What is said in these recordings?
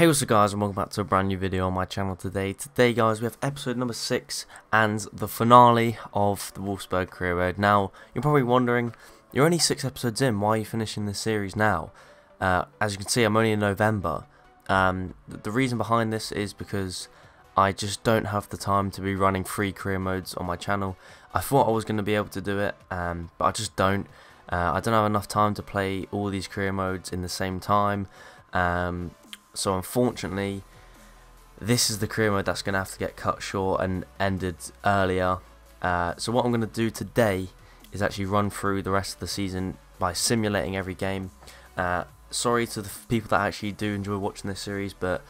Hey what's up guys and welcome back to a brand new video on my channel today. Today guys we have episode number 6 and the finale of the Wolfsburg career mode. Now you're probably wondering, you're only 6 episodes in, why are you finishing this series now? Uh, as you can see I'm only in November. Um, the reason behind this is because I just don't have the time to be running free career modes on my channel. I thought I was going to be able to do it um, but I just don't. Uh, I don't have enough time to play all these career modes in the same time. Um, so unfortunately, this is the career mode that's going to have to get cut short and ended earlier. Uh, so what I'm going to do today is actually run through the rest of the season by simulating every game. Uh, sorry to the people that actually do enjoy watching this series, but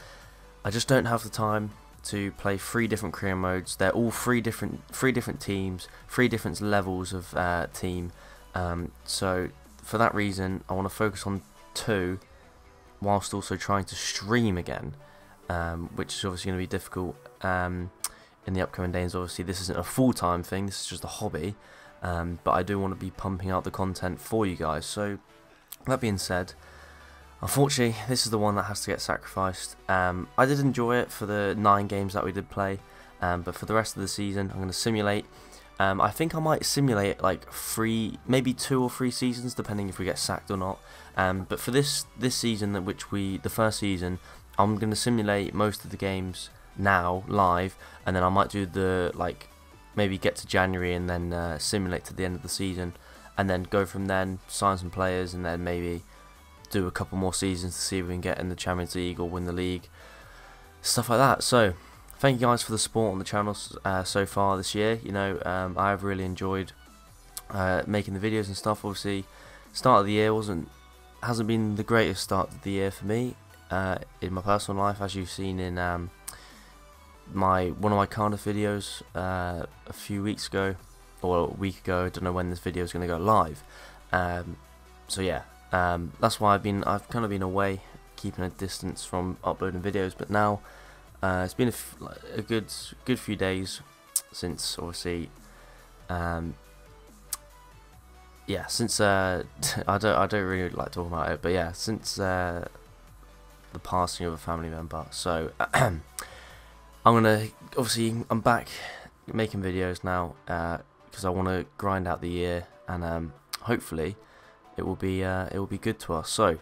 I just don't have the time to play three different career modes. They're all three different, three different teams, three different levels of uh, team. Um, so for that reason, I want to focus on two whilst also trying to stream again, um, which is obviously going to be difficult um, in the upcoming days. Obviously, this isn't a full-time thing, this is just a hobby, um, but I do want to be pumping out the content for you guys. So, that being said, unfortunately, this is the one that has to get sacrificed. Um, I did enjoy it for the nine games that we did play, um, but for the rest of the season, I'm going to simulate um, I think I might simulate like three, maybe two or three seasons, depending if we get sacked or not. Um, but for this this season, which we the first season, I'm going to simulate most of the games now live, and then I might do the like maybe get to January and then uh, simulate to the end of the season, and then go from then sign some players, and then maybe do a couple more seasons to see if we can get in the Champions League or win the league, stuff like that. So thank you guys for the support on the channel uh, so far this year. You know, um, I have really enjoyed uh, making the videos and stuff. Obviously, start of the year wasn't hasn't been the greatest start of the year for me uh, in my personal life, as you've seen in um, my one of my Cardiff videos uh, a few weeks ago or a week ago. I don't know when this video is going to go live. Um, so yeah, um, that's why I've been I've kind of been away, keeping a distance from uploading videos, but now. Uh, it's been a, a, good good few days since obviously um, yeah since uh, I don't I don't really like talking about it but yeah since uh, the passing of a family member. So I'm gonna obviously I'm back making videos now because uh, I want to grind out the year and um, hopefully it will be uh, it will be good to us. So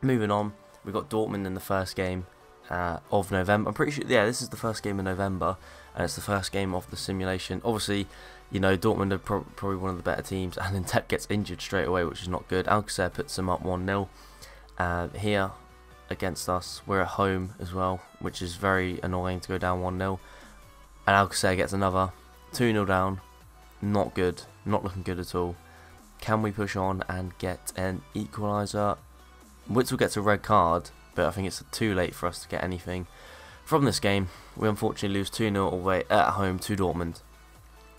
moving on we got Dortmund in the first game uh, of November. I'm pretty sure, yeah, this is the first game of November, and it's the first game of the simulation. Obviously, you know, Dortmund are pro probably one of the better teams, and then Tep gets injured straight away, which is not good. Alcacer puts them up 1-0 uh, here against us. We're at home as well, which is very annoying to go down 1-0. And Alcacer gets another 2-0 down. Not good, not looking good at all. Can we push on and get an equaliser? Witsel gets a red card, but I think it's too late for us to get anything from this game. We unfortunately lose 2-0 away at home to Dortmund,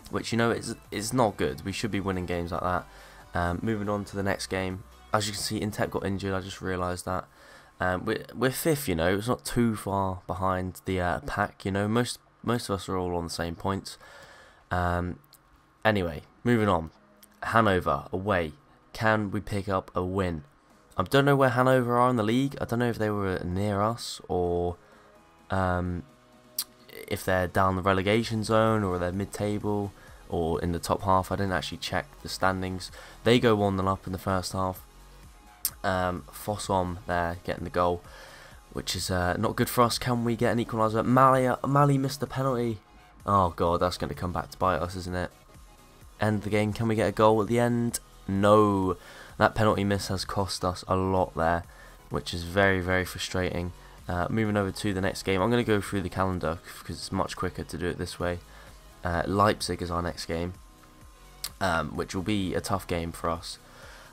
which you know is is not good. We should be winning games like that. Um, moving on to the next game, as you can see, Ntep got injured. I just realised that. Um, we're, we're fifth, you know. It's not too far behind the uh, pack. You know, most most of us are all on the same points. Um, anyway, moving on. Hanover away. Can we pick up a win? I don't know where Hanover are in the league. I don't know if they were near us or um, if they're down the relegation zone or they're mid-table or in the top half. I didn't actually check the standings. They go 1-0 up in the first half. Um, Fossum there getting the goal, which is uh, not good for us. Can we get an equaliser? Malli, Malli missed the penalty. Oh god, that's going to come back to bite us, isn't it? End the game. Can we get a goal at the end? No. That penalty miss has cost us a lot there, which is very, very frustrating. Uh, moving over to the next game, I'm going to go through the calendar because it's much quicker to do it this way. Uh, Leipzig is our next game, um, which will be a tough game for us.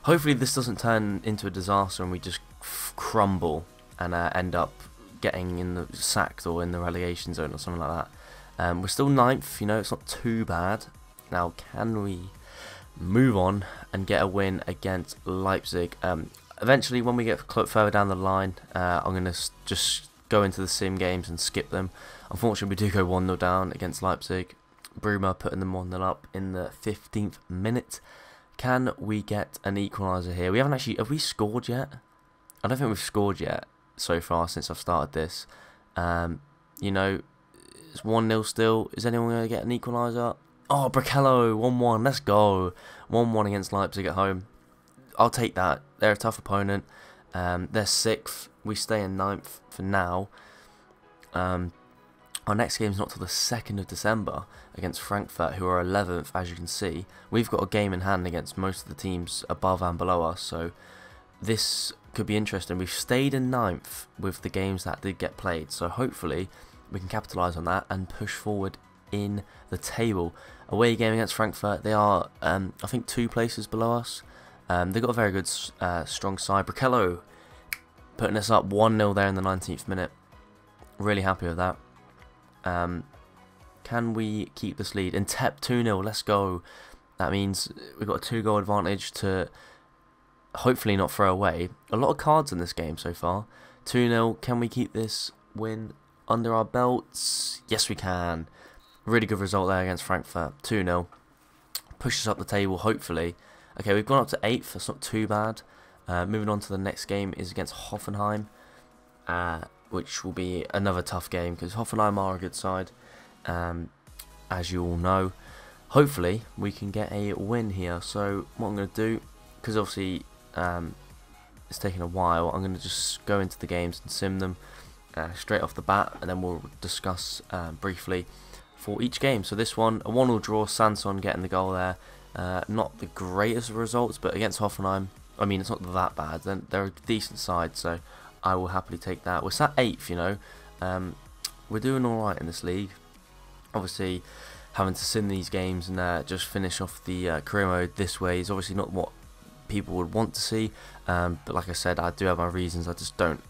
Hopefully this doesn't turn into a disaster and we just crumble and uh, end up getting in the sacked or in the relegation zone or something like that. Um, we're still ninth, you know, it's not too bad. Now, can we move on and get a win against Leipzig. Um, eventually, when we get further down the line, uh, I'm going to just go into the sim games and skip them. Unfortunately, we do go 1 0 down against Leipzig. Bruma putting them 1 0 up in the 15th minute. Can we get an equaliser here? We haven't actually. Have we scored yet? I don't think we've scored yet. so far since I've started this. Um, you know, it's 1 0 still. Is anyone going to get an equaliser? Oh, Brekalo, 1 1. Let's go. 1 1 against Leipzig at home. I'll take that. They're a tough opponent. Um, they're sixth. We stay in ninth for now. Um, our next game is not till the 2nd of December against Frankfurt, who are 11th, as you can see. We've got a game in hand against most of the teams above and below us, so this could be interesting. We've stayed in ninth with the games that did get played, so hopefully we can capitalise on that and push forward in the table. Away game against Frankfurt, they are, um, I think, two places below us. Um, they've got a very good, uh, strong side. Brekalo putting us up 1-0 there in the 19th minute. Really happy with that. Um, can we keep this lead? And Tep 2-0, let's go. That means we've got a two-goal advantage to hopefully not throw away. A lot of cards in this game so far. 2-0, can we keep this win under our belts? Yes, we can. Really good result there against Frankfurt. 2-0. Pushes up the table, hopefully. Okay, we've gone up to 8th. That's not too bad. Uh, moving on to the next game is against Hoffenheim. Uh, which will be another tough game because Hoffenheim are a good side, um, as you all know. Hopefully, we can get a win here. So, what I'm going to do, because obviously um, it's taking a while, I'm going to just go into the games and sim them uh, straight off the bat, and then we'll discuss uh, briefly for each game. So, this one, a 1 0 draw, Sanson getting the goal there. Uh, not the greatest results, but against Hoffenheim, I mean, it's not that bad. They're, they're a decent side, so I will happily take that. We're sat 8th, you know. Um, we're doing alright in this league. Obviously, having to sim these games and uh, just finish off the uh, career mode this way is obviously not what people would want to see. Um, but like I said, I do have my reasons. I just don't.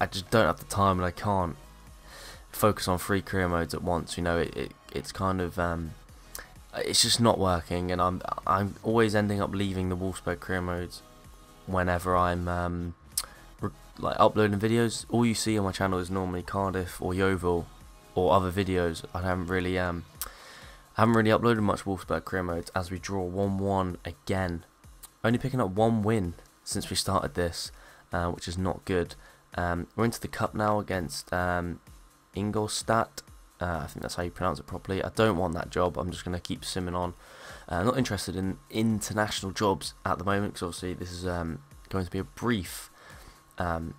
I just don't have the time, and I can't focus on three career modes at once. You know, it, it it's kind of um, it's just not working, and I'm I'm always ending up leaving the Wolfsburg career modes whenever I'm um, like uploading videos, all you see on my channel is normally Cardiff or Yeovil or other videos. I haven't really um I haven't really uploaded much Wolfsburg career modes as we draw 1-1 again. Only picking up one win since we started this, uh, which is not good. Um, we're into the cup now against um, Ingolstadt. Uh, I think that's how you pronounce it properly. I don't want that job. I'm just going to keep simming on. Uh, not interested in international jobs at the moment because obviously this is um, going to be a brief um,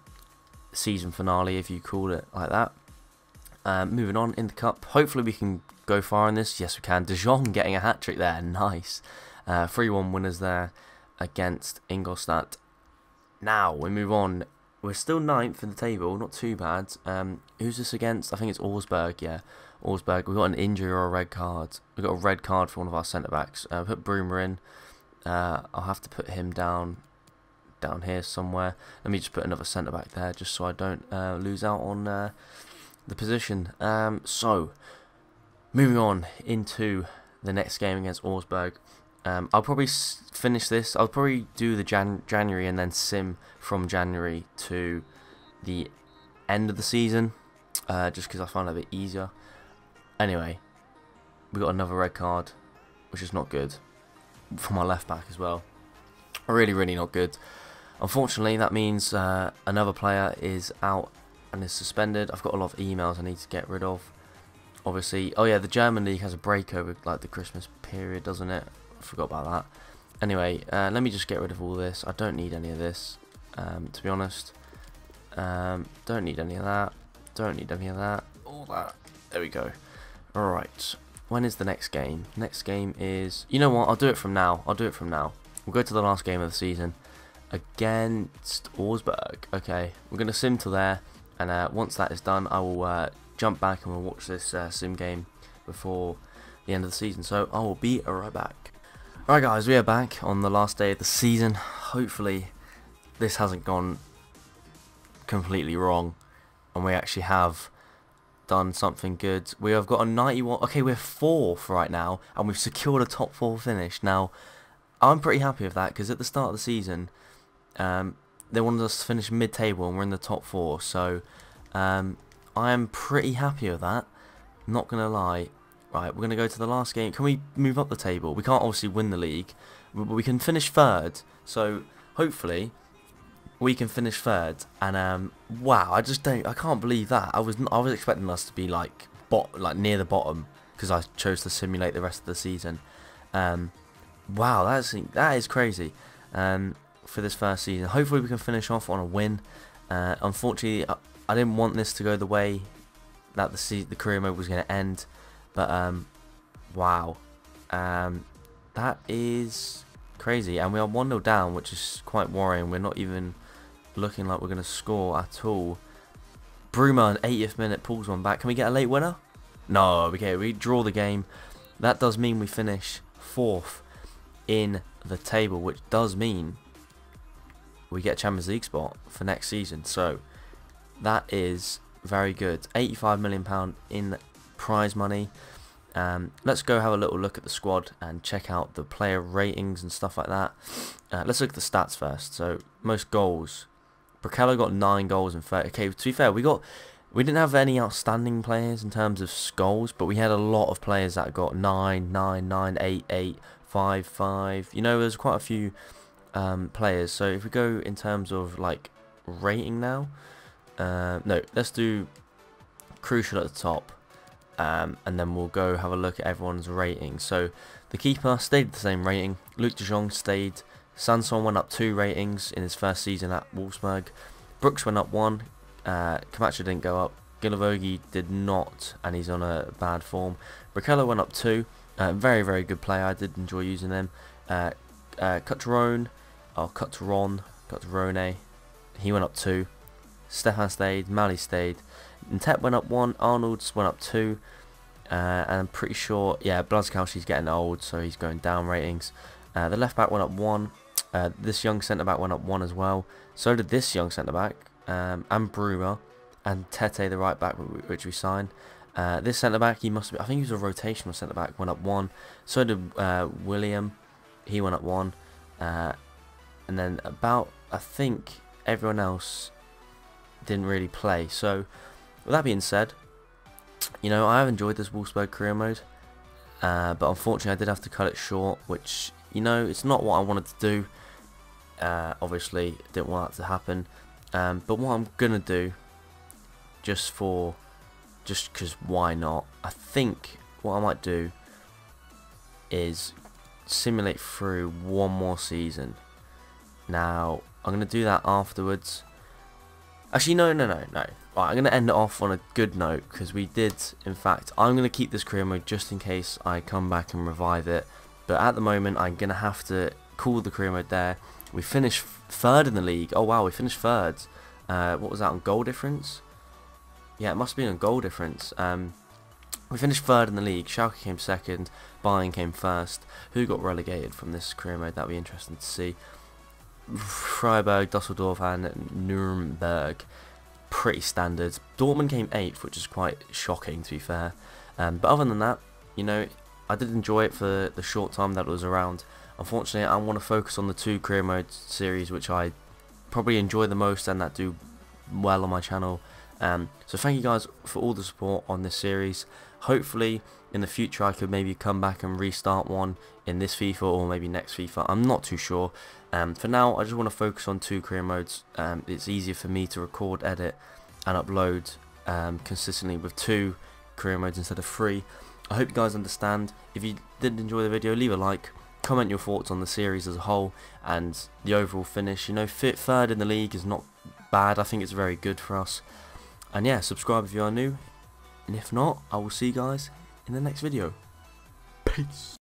season finale, if you call it like that. Um, moving on in the cup, hopefully we can go far in this. Yes, we can. De Jong getting a hat trick there, nice. Uh, 3-1 winners there against Ingolstadt. Now we move on. We're still ninth in the table, not too bad. Um, who's this against? I think it's Augsburg. Yeah, Augsburg. We got an injury or a red card. We got a red card for one of our centre backs. Uh, put Bruma in. Uh, I'll have to put him down down here somewhere. Let me just put another centre back there just so I don't uh, lose out on uh, the position. Um, so, moving on into the next game against Augsburg. Um, I'll probably finish this. I'll probably do the Jan January and then sim from January to the end of the season, uh, just because I find it a bit easier. Anyway, we got another red card, which is not good for my left back as well. Really, really not good. Unfortunately, that means uh, another player is out and is suspended. I've got a lot of emails I need to get rid of. Obviously, oh yeah, the German league has a break over like the Christmas period, doesn't it? Forgot about that. Anyway, uh, let me just get rid of all this. I don't need any of this, um, to be honest. Um, don't need any of that. Don't need any of that. All that. There we go. Alright. When is the next game? Next game is... You know what? I'll do it from now. I'll do it from now. We'll go to the last game of the season against Augsburg. Okay, we're going to sim to there, and uh, once that is done, I will uh, jump back and we'll watch this uh, sim game before the end of the season. So I will be right back. Alright guys, we are back on the last day of the season. Hopefully this hasn't gone completely wrong and we actually have done something good. We have got a 91, okay we're 4th right now and we've secured a top 4 finish. Now I'm pretty happy with that because at the start of the season um, they wanted us to finish mid-table and we're in the top four, so um, I am pretty happy with that. Not going to lie. Right, we're going to go to the last game. Can we move up the table? We can't obviously win the league, but we can finish third. So hopefully we can finish third, and um, wow, I just don't, I can't believe that. I was, I was expecting us to be like, bot, like near the bottom, because I chose to simulate the rest of the season. Um, wow, that's that is crazy. Um, for this first season, hopefully we can finish off on a win. Uh, unfortunately, I, I, didn't want this to go the way that the the career mode was going to end, but um, wow, um, that is crazy. And we are 1 0 down, which is quite worrying. We're not even looking like we're going to score at all. Bruma, 80th minute, pulls one back. Can we get a late winner? No, okay, we draw the game. That does mean we finish fourth in the table, which does mean we get Champions League spot for next season. So that is very good. 85 million pound in prize money. Um, let's go have a little look at the squad and check out the player ratings and stuff like that. Uh, let's look at the stats first. So most goals. Brichello got nine goals and 30. Okay, to be fair, we got we didn't have any outstanding players in terms of goals, but we had a lot of players that got 9, 9, 9, 8, 8, 5, 5. You know, there's quite a few um, players. So if we go in terms of like rating now, uh, no, let's do crucial at the top. Um, and then we'll go have a look at everyone's rating. So the keeper stayed the same rating. Luuk de Jong stayed. Sanson went up two ratings in his first season at Wolfsburg. Brooks went up one. Uh, Camacho didn't go up. Guilavogui did not, and he's on a bad form. Brichello went up two. Uh, very, very good player. I did enjoy using them. Uh, uh, Cutrone, or Cutron, Cutrone, he went up two. Steffen stayed. Malli stayed. Ntep went up one. Arnold's went up two. Uh, and I'm pretty sure, yeah, Blaszczykowski's getting old, so he's going down ratings. Uh, the left back went up one. Uh, this young centre back went up one as well. So did this young centre back, um, and Bruma, and Tete, the right back, which we signed. Uh, this centre back, he must be, I think he was a rotational centre back, went up one. So did uh, William, he went up one. Uh, and then about, I think everyone else didn't really play. So with that being said, you know, I have enjoyed this Wolfsburg career mode, uh, but unfortunately I did have to cut it short, which, you know, it's not what I wanted to do. Uh, obviously, didn't want that to happen. Um, but what I'm going to do, just for, just because why not, I think what I might do is simulate through one more season. Now, I'm going to do that afterwards. Actually, no, no, no, no. Right, I'm going to end it off on a good note because we did, in fact, I'm going to keep this career mode just in case I come back and revive it. But at the moment, I'm going to have to call the career mode there. We finished third in the league. Oh, wow, we finished third. Uh, what was that on goal difference? Yeah, it must have been on goal difference. Um, we finished third in the league. Schalke came second. Bayern came first. Who got relegated from this career mode? That'd be interesting to see. Freiburg, Dusseldorf and Nuremberg pretty standard. Dortmund came 8th, which is quite shocking to be fair. Um, but other than that, you know, I did enjoy it for the short time that it was around. Unfortunately, I want to focus on the two career mode series, which I probably enjoy the most and that do well on my channel. Um, so thank you guys for all the support on this series. Hopefully in the future I could maybe come back and restart one in this FIFA or maybe next FIFA. I'm not too sure. Um, for now I just want to focus on two career modes. Um, it's easier for me to record, edit and upload um, consistently with two career modes instead of three. I hope you guys understand. If you did enjoy the video leave a like. Comment your thoughts on the series as a whole and the overall finish. You know, fit third in the league is not bad. I think it's very good for us. And yeah, subscribe if you are new. And if not, I will see you guys in the next video. Peace.